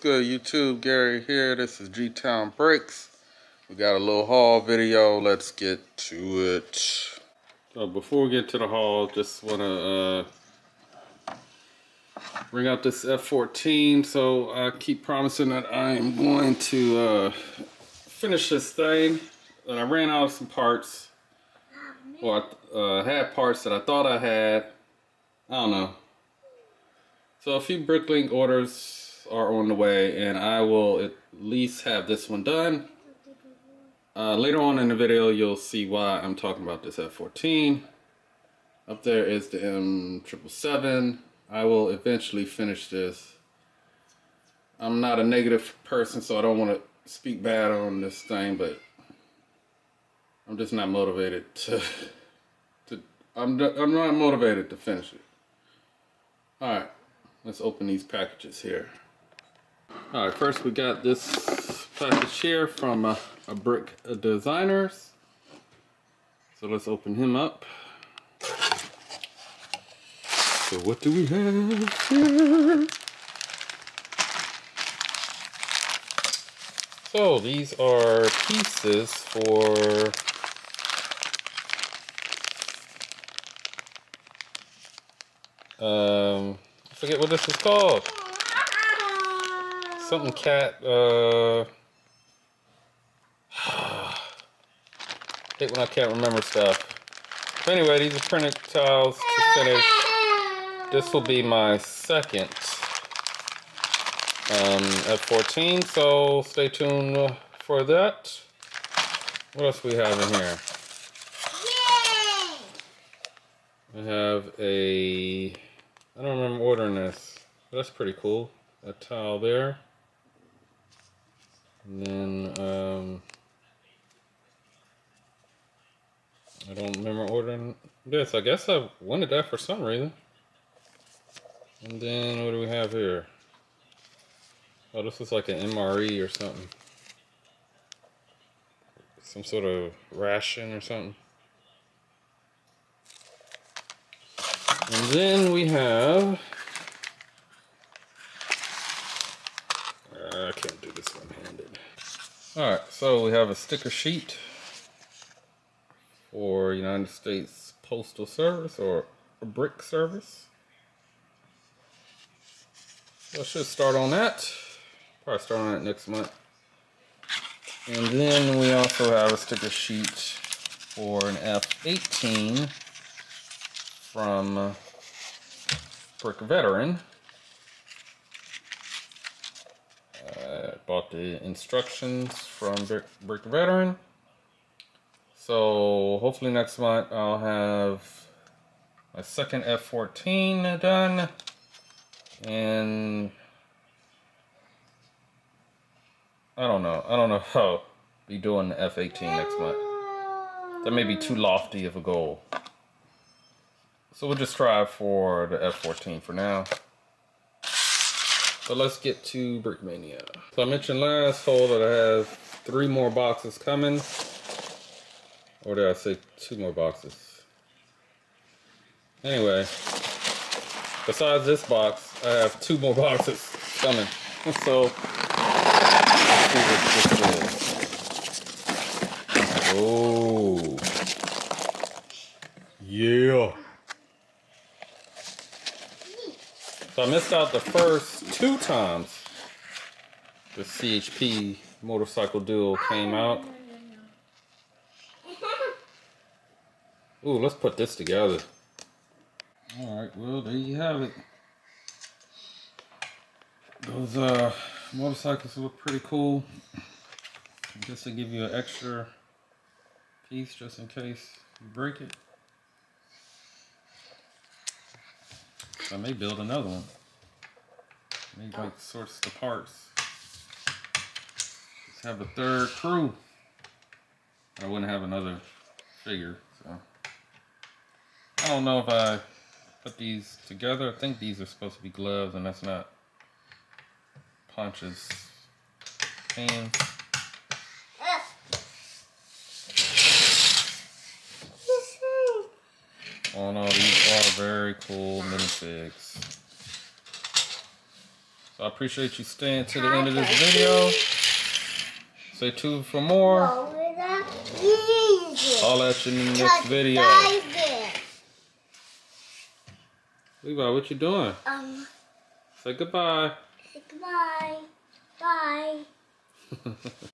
good YouTube? Gary here. This is G-Town Bricks. We got a little haul video. Let's get to it. So before we get to the haul, just want to uh, bring out this F14. So I keep promising that I am going to uh, finish this thing. And I ran out of some parts. Well, I uh, had parts that I thought I had. I don't know. So a few Bricklink orders are on the way and I will at least have this one done. Uh, later on in the video you'll see why I'm talking about this F14. Up there is the M777. I will eventually finish this. I'm not a negative person so I don't want to speak bad on this thing but I'm just not motivated to, to I'm, I'm not motivated to finish it. Alright, let's open these packages here. All right, first we got this package here from a, a Brick Designers. So let's open him up. So what do we have here? So these are pieces for um, I forget what this is called something cat, uh, hate when I can't remember stuff. But anyway, these are printed tiles to finish. This will be my second um, F14, so stay tuned for that. What else we have in here? We have a, I don't remember ordering this. But That's pretty cool. A tile there. And then, um, I don't remember ordering this. I guess I wanted that for some reason. And then, what do we have here? Oh, this is like an MRE or something. Some sort of ration or something. And then we have Alright, so we have a sticker sheet for United States Postal Service or Brick Service. Let's just start on that. Probably start on it next month. And then we also have a sticker sheet for an F-18 from Brick Veteran. Bought the instructions from Brick, Brick Veteran. So hopefully next month I'll have my second F-14 done. And I don't know. I don't know how I'll be doing the F-18 next month. That may be too lofty of a goal. So we'll just try for the F-14 for now. So let's get to Brickmania. So I mentioned last haul that I have three more boxes coming. Or did I say two more boxes? Anyway, besides this box, I have two more boxes coming. So. Oh. Yeah. So I missed out the first two times the CHP motorcycle duo came out. Ooh, let's put this together. Alright, well, there you have it. Those uh, motorcycles look pretty cool. Guess they give you an extra piece just in case you break it. I may build another one. Maybe like oh. source the parts. Just have a third crew. I wouldn't have another figure, so. I don't know if I put these together. I think these are supposed to be gloves and that's not Ponch's hands. Oh no, these are very cool minifigs. So I appreciate you staying to the end of this video. Stay tuned for more. I'll at you in the next video. Levi, what you doing? Um, Say goodbye. goodbye. Bye.